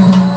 Oh.